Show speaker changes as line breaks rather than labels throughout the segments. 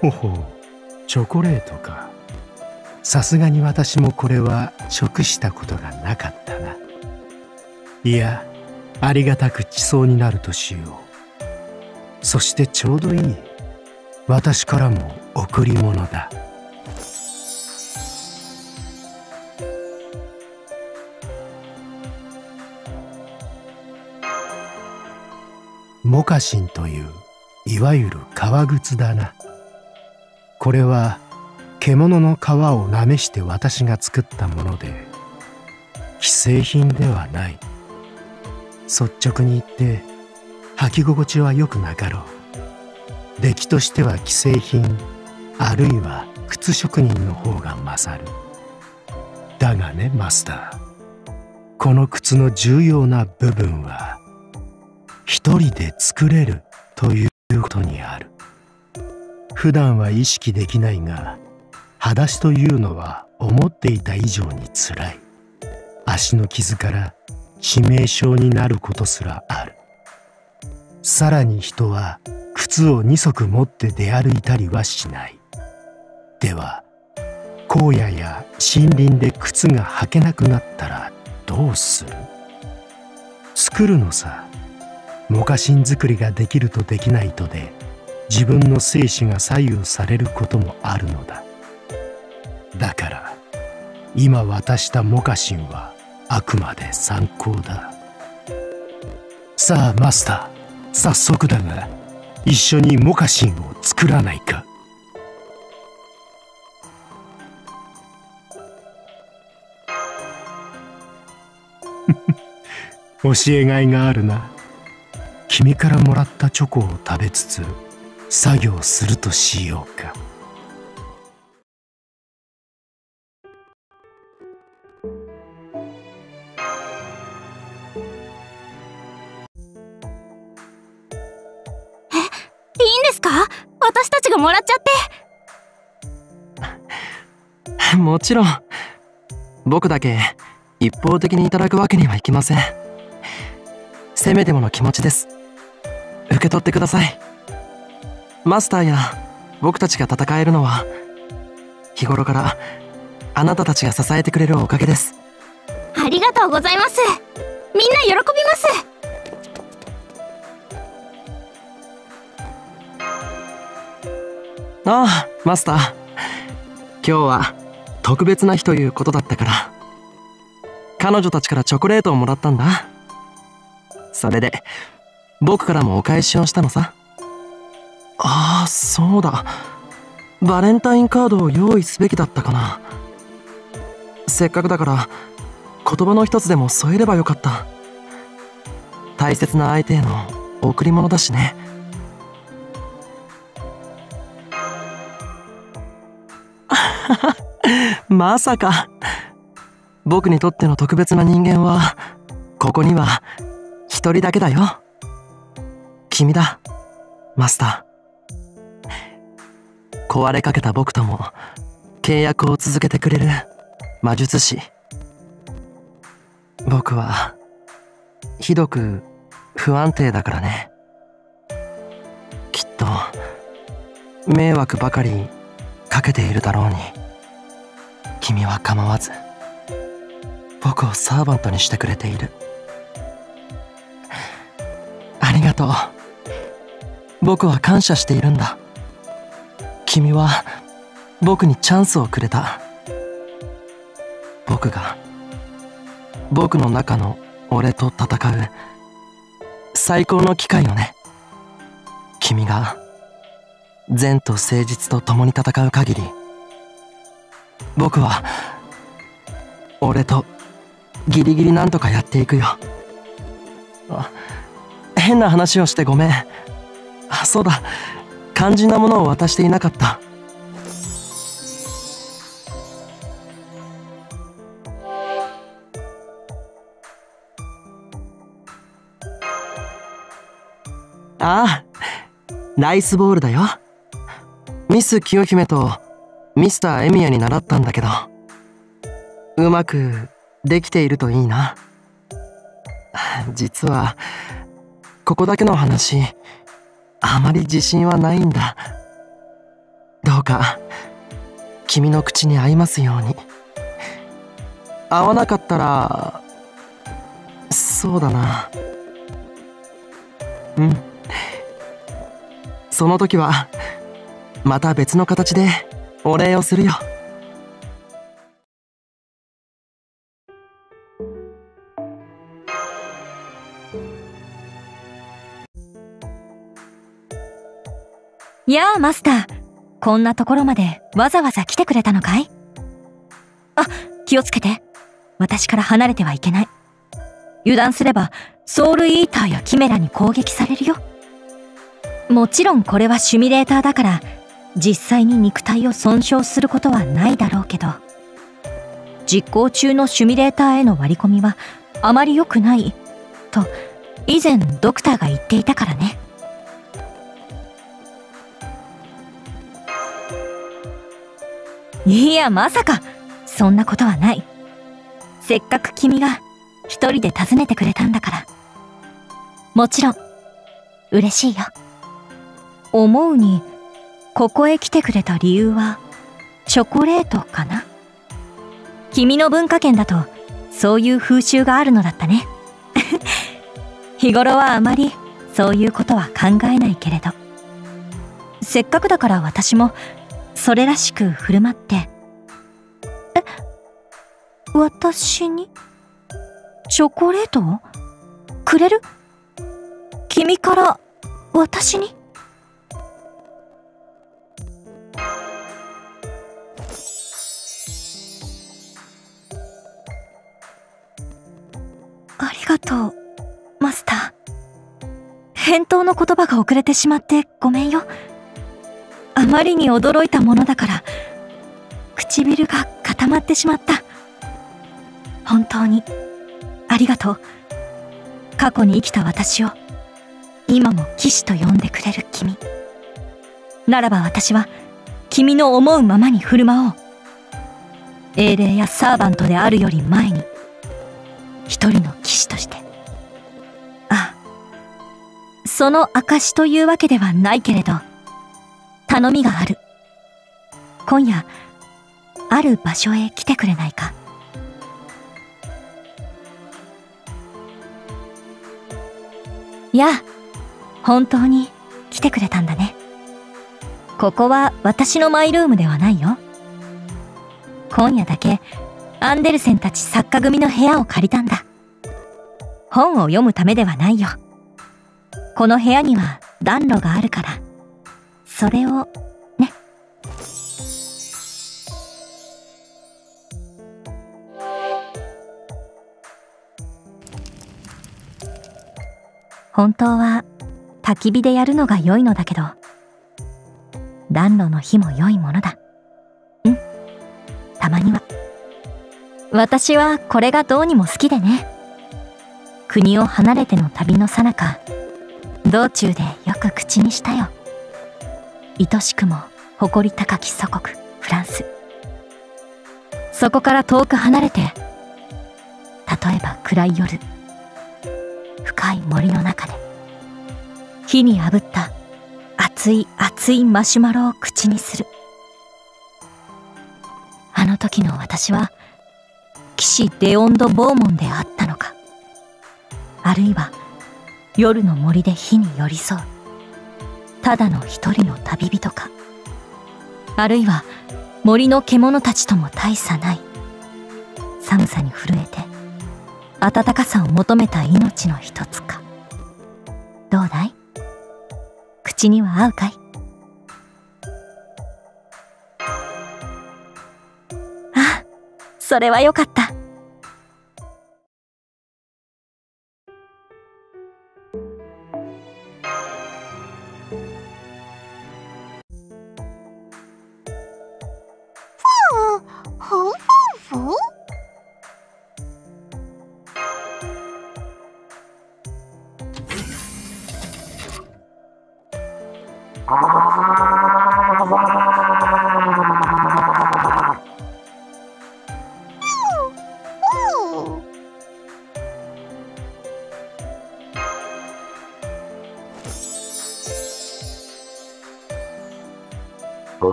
ほほう。チョコレートか。さすがに私もこれは食したことがなかったな。いやありがたく地層になるとしよう。そしてちょうどいい。私からも贈り物だ。モカシンといういわゆる革靴だな。これは獣の皮をなめして私が作ったもので既製品ではない。率直に言って履き心地は良くなかろう。出来としては既製品あるいは靴職人の方が勝る。だがねマスター。この靴の重要な部分は一人で作れるということにある。普段は意識できないが裸足というのは思っていた以上につらい。足の傷から致命傷になることすらある。さらに人は靴を2足持って出歩いたりはしない。では荒野や森林で靴が履けなくなったらどうする？作るのさ。モカシン作りができるとできないとで自分の生死が左右されることもあるのだ。だから今渡したモカシンはあくまで参考だ。さあマスター早速だが一緒にモカシンを作らないか。教えがいがあるな。君からもらったチョコを食べつつ作業するとしようか。
え？いいんですか？私たちがもらっちゃ
って。もちろん。僕だけ一方的にいただくわけにはいきません。せめてもの気持ちです。受け取ってくださいマスターや僕たちが戦えるのは日頃からあなたたちが支えてくれるおかげです。
ありがとうございます。みんな喜びます。
ああマスター。今日は特別な日ということだったから彼女たちからチョコレートをもらったんだ。それで僕からもお返しをしたのさああそうだ。バレンタインカードを用意すべきだったかな。せっかくだから言葉の一つでも添えればよかった。大切な相手への贈り物だしね。まさか。僕にとっての特別な人間はここには一人だけだよ。君だマスター。壊れかけた僕とも契約を続けてくれる魔術師。僕はひどく不安定だからね。きっと迷惑ばかりかけているだろうに。君は構わず僕をサーバントにしてくれている。ありがとう。僕は感謝しているんだ。君は僕にチャンスをくれた。僕が僕の中の俺と戦う最高の機会をね。君が善と誠実と共に戦う限り僕は俺とギリギリなんとかやっていくよ。変な話をしてごめん。あそうだ。肝心なものを渡していなかった。ああライスボールだよ。ミス清姫とミスターエミヤに習ったんだけどうまくできているといいな。実はここだけの話。あまり自信はないんだ。どうか君の口に合いますように。合わなかったらそうだな。うん。その時はまた別の形でお礼をするよ。
やあマスター。こんなところまでわざわざ来てくれたのかい？あ気をつけて。私から離れてはいけない。油断すればソウルイーターやキメラに攻撃されるよ。もちろんこれはシミュレーターだから実際に肉体を損傷することはないだろうけど。実行中のシュミレーターへの割り込みはあまり良くないと以前ドクターが言っていたからね。いやまさか。そんなことはない。せっかく君が一人で訪ねてくれたんだから。もちろん嬉しいよ。思うにここへ来てくれた理由はチョコレートかな？君の文化圏だとそういう風習があるのだったね。日頃はあまりそういうことは考えないけれど。せっかくだから私もそれらしく振る舞ってえ私に？チョコレートを？くれる？君から私に？ありがとうマスター。返答の言葉が遅れてしまってごめんよ。あまりに驚いたものだから唇が固まってしまった。本当にありがとう。過去に生きた私を今も騎士と呼んでくれる君。ならば私は君の思うままに振る舞おう。英霊やサーバントであるより前に一人の騎士として。ああその証というわけではないけれど頼みがある。今夜ある場所へ来てくれないか。いや本当に来てくれたんだね。ここは私のマイルームではないよ。今夜だけアンデルセンたち作家組の部屋を借りたんだ。本を読むためではないよ。この部屋には暖炉があるから。それをね。本当は焚き火でやるのが良いのだけど暖炉の火も良いものだ。うん。たまには。私はこれがどうにも好きでね。国を離れての旅の最中道中でよく口にしたよ。愛しくも誇り高き祖国フランス。そこから遠く離れて例えば暗い夜深い森の中で火に炙った熱い熱いマシュマロを口にする。あの時の私は騎士デオンド・ボーモンであったのか。あるいは夜の森で火に寄り添う。ただの一人の旅人か。あるいは森の獣たちとも大差ない。寒さに震えて暖かさを求めた命の一つか。どうだい？口には合うかい？あそれはよかった。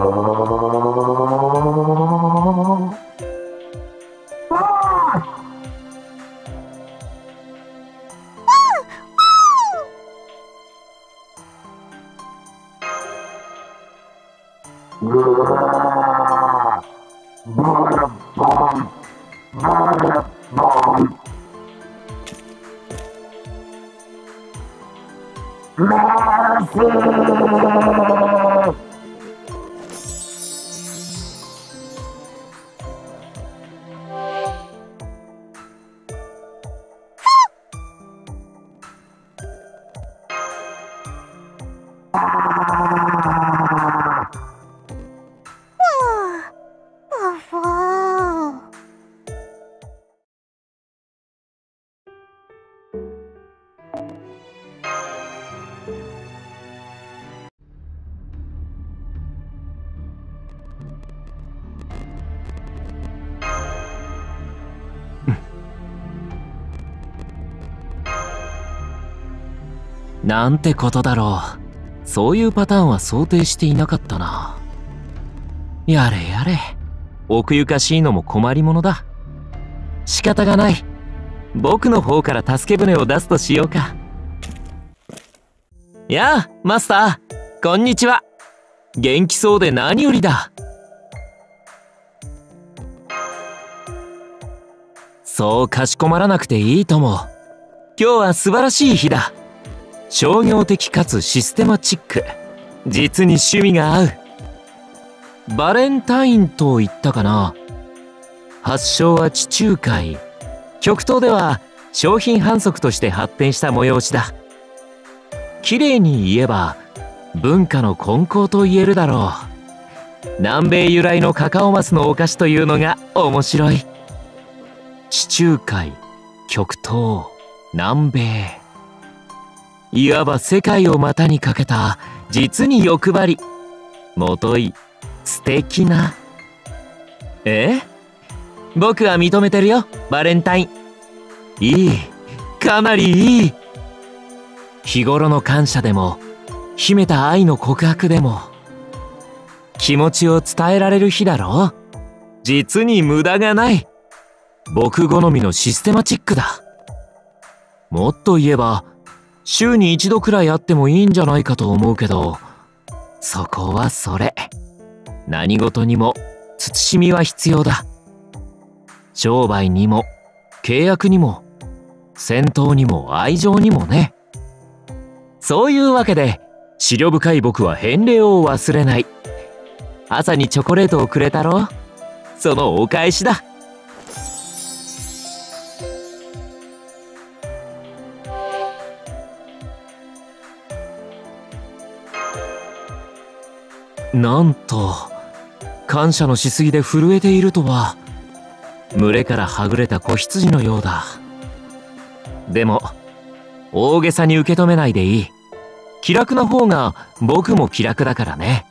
Oh.
なんてことだろう。そういうパターンは想定していなかったな。やれやれ。奥ゆかしいのも困りものだ。仕方がない。僕の方から助け舟を出すとしようか。やあ、マスター。こんにちは。元気そうで何よりだ。そうかしこまらなくていいとも。今日は素晴らしい日だ。商業的かつシステマチック。実に趣味が合う。バレンタインと言ったかな。発祥は地中海。極東では商品販促として発展した催しだ。綺麗に言えば文化の根高と言えるだろう。南米由来のカカオマスのお菓子というのが面白い。地中海極東南米。いわば世界を股にかけた実に欲張りもとい素敵な。え？僕は認めてるよバレンタイン。いい。かなりいい。日頃の感謝でも秘めた愛の告白でも気持ちを伝えられる日だろ実に無駄がない。僕好みのシステマチックだ。もっと言えば週に一度くらいあってもいいんじゃないかと思うけど。そこはそれ。何事にも慎みは必要だ。商売にも契約にも戦闘にも愛情にもね。そういうわけで思慮深い僕は返礼を忘れない。朝にチョコレートをくれたろそのお返しだ。なんと感謝のしすぎで震えているとは群れからはぐれた子羊のようだ。でも大げさに受け止めないでいい。気楽な方が僕も気楽だからね。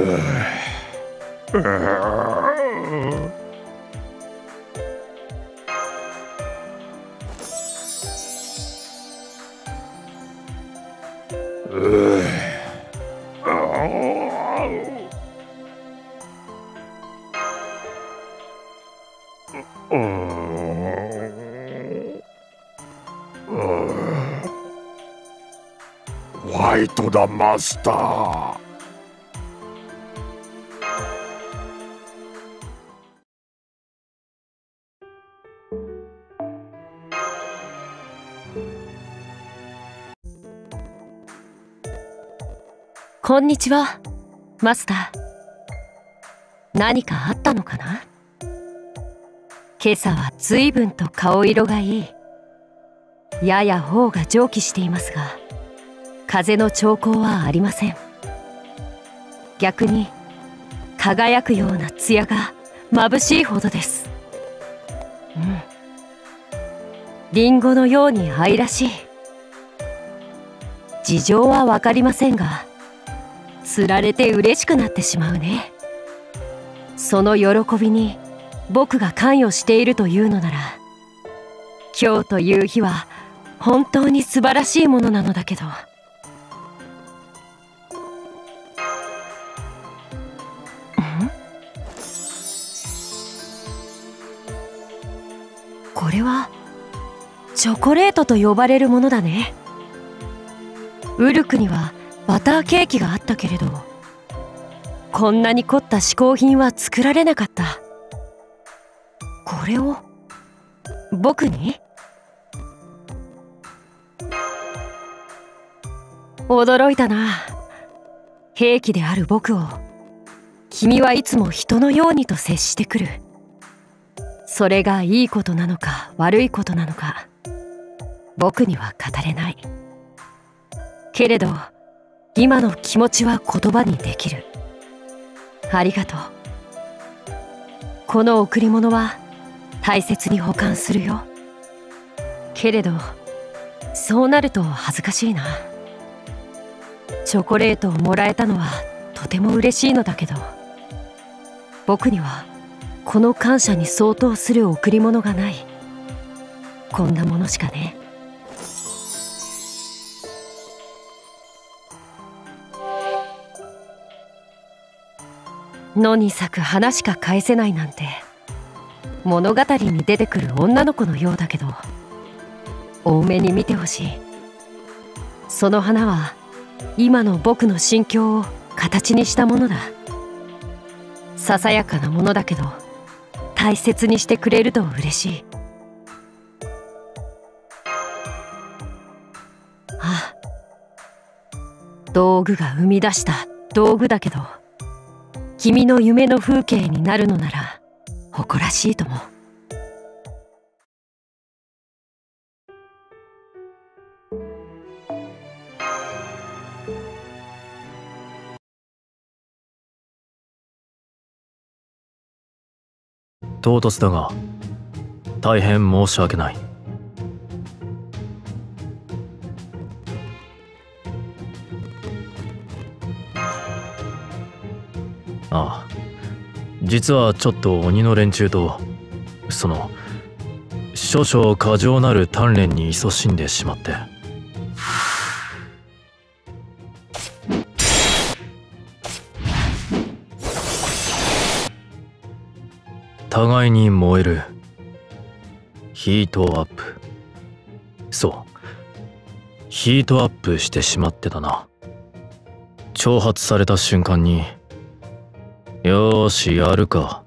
ホワイトだマスター
こんにちは、マスター。何かあったのかな？今朝は随分と顔色がいい。やや頬が蒸気していますが、風の兆候はありません。逆に輝くような艶が眩しいほどですうんリンゴのように愛らしい事情は分かりませんがつられて嬉しくなってしまうね。その喜びに僕が関与しているというのなら今日という日は本当に素晴らしいものなのだけど。これはチョコレートと呼ばれるものだね。ウルクにはバターケーキがあったけれどこんなに凝った嗜好品は作られなかった。これを僕に？驚いたな。兵器である僕を君はいつも人のようにと接してくる。それがいいことなのか悪いことなのか僕には語れない。けれど今の気持ちは言葉にできる。ありがとう。この贈り物は大切に保管するよ。けれどそうなると恥ずかしいな。チョコレートをもらえたのはとても嬉しいのだけど。僕にはこの感謝に相当する贈り物がない。こんなものしかね。野に咲く花しか返せないなんて物語に出てくる女の子のようだけど多めに見てほしい。その花は今の僕の心境を形にしたものだ。ささやかなものだけど大切にしてくれると嬉しい。ああ道具が生み出した道具だけど。君の夢の風景になるのなら誇らしいとも
唐突だが大変申し訳ない。ああ。実はちょっと鬼の連中とその少々過剰なる鍛錬に勤しんでしまって。互いに燃えるヒートアップ。そう。ヒートアップしてしまってたな。挑発された瞬間によーしやるか。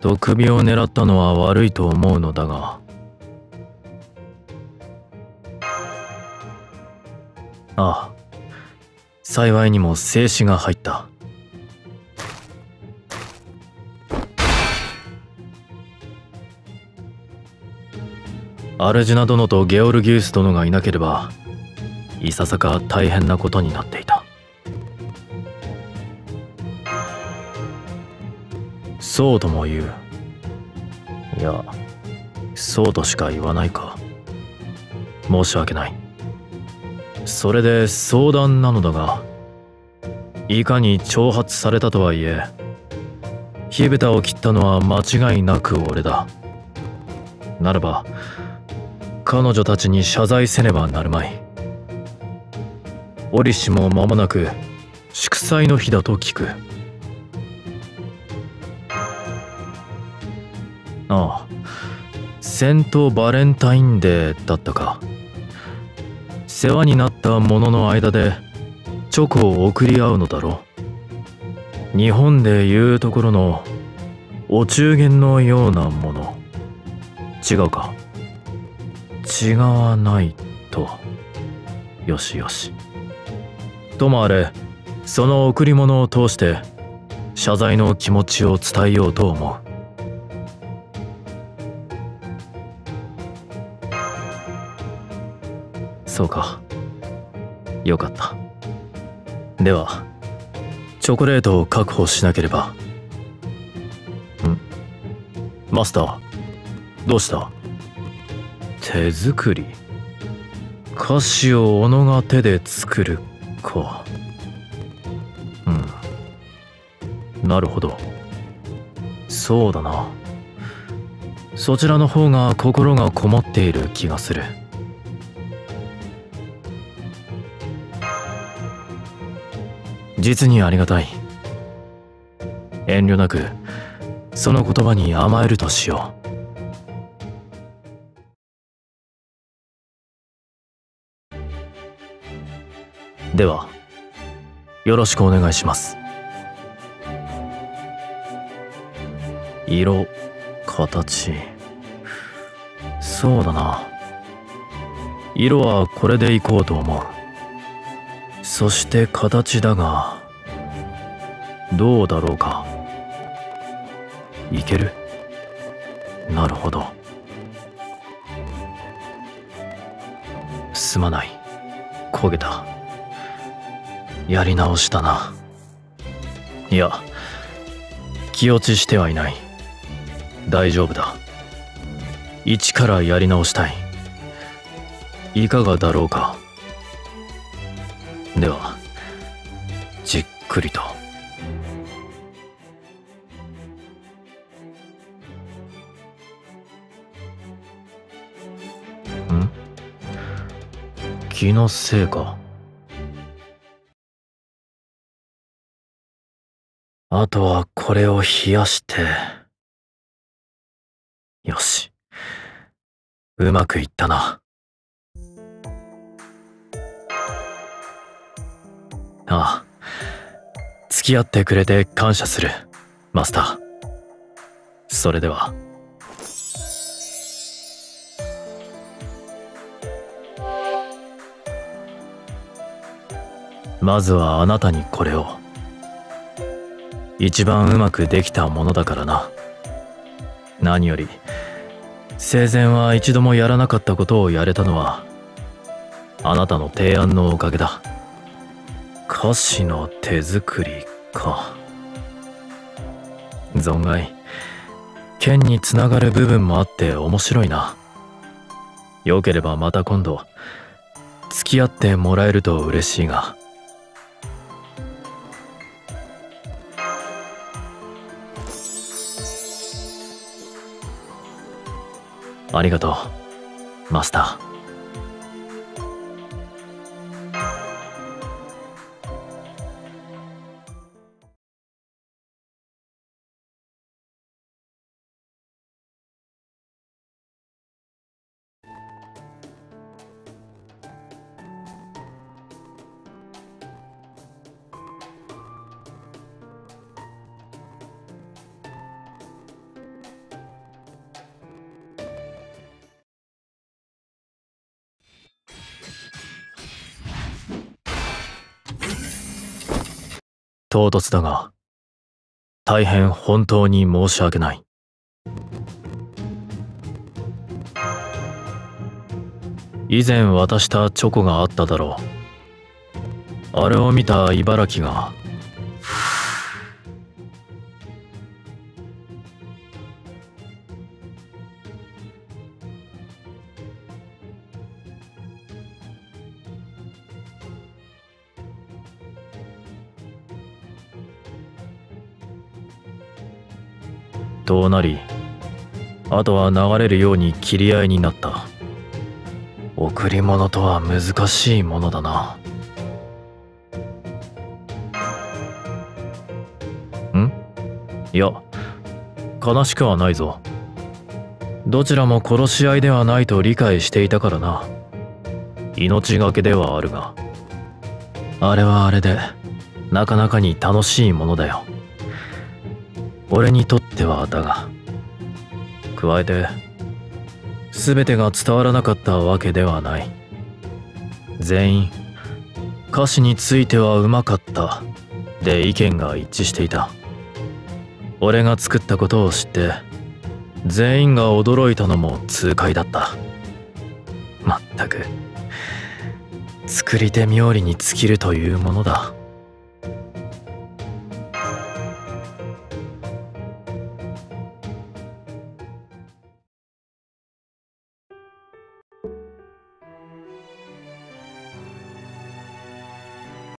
と首を狙ったのは悪いと思うのだが。ああ。幸いにも静止が入った。アルジュナ殿とゲオルギウス殿がいなければいささか大変なことになっていた。そうとも言う。いやそうとしか言わないか。申し訳ない。それで相談なのだがいかに挑発されたとはいえ火蓋を切ったのは間違いなく俺だ。ならば彼女たちに謝罪せねばなるまい。折しも間もなく祝祭の日だと聞く。ああ。セントバレンタインデーだったか。世話になった者の間でチョコを送り合うのだろう。日本でいうところのお中元のようなもの。違うか。違わないと。よしよし。ともあれその贈り物を通して謝罪の気持ちを伝えようと思う。そうか。よかった。ではチョコレートを確保しなければ。ん？マスターどうした？手作り？菓子を斧が手で作るか。うん。なるほど。そうだな。そちらの方が心がこもっている気がする。実にありがたい。遠慮なくその言葉に甘えるとしよう。ではよろしくお願いします。色形。そうだな。色はこれでいこうと思う。そして形だがどうだろうか。いける？なるほど。すまない。焦げた。やり直したな。いや気落ちしてはいない。大丈夫だ。一からやり直したい。いかがだろうか。ではじっくりと。ん？気のせいか？あとはこれを冷やして。よし。うまくいったな。ああ。付き合ってくれて感謝するマスター。それでは。まずはあなたにこれを。一番うまくできたものだからな。何より生前は一度もやらなかったことをやれたのはあなたの提案のおかげだ。歌詞の手作りか。存外。剣につながる部分もあって面白いな。よければまた今度付き合ってもらえると嬉しいが。ありがとうマスター。唐突だが大変本当に申し訳ない。以前渡したチョコがあっただろう。あれを見た茨城がとなりあとは流れるように切り合いになった。贈り物とは難しいものだな。ん？いや悲しくはないぞ。どちらも殺し合いではないと理解していたからな。命がけではあるが。あれはあれでなかなかに楽しいものだよ。俺にとってはだが加えて全てが伝わらなかったわけではない。全員歌詞についてはうまかった。で意見が一致していた。俺が作ったことを知って全員が驚いたのも痛快だった。まったく作り手冥利に尽きるというものだ。